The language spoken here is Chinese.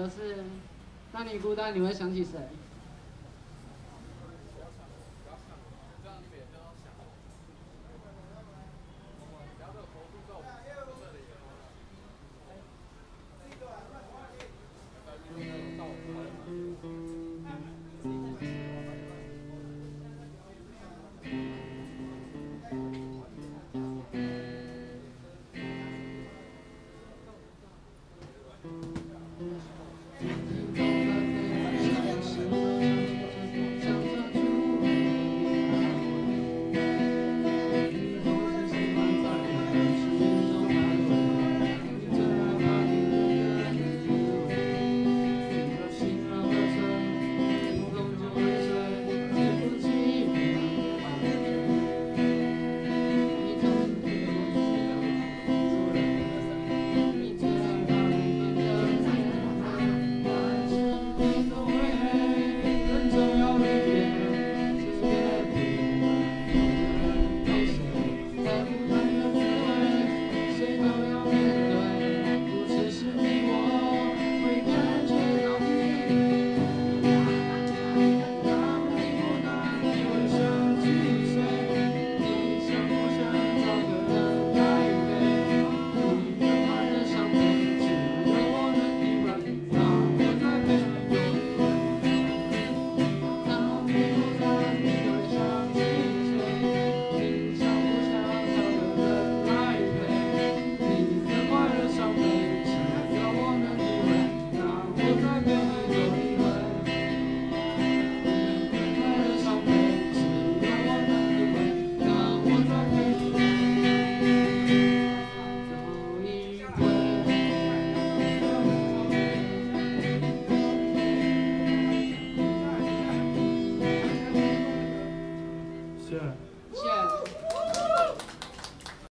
可是，当你孤单，你会想起谁？谢谢。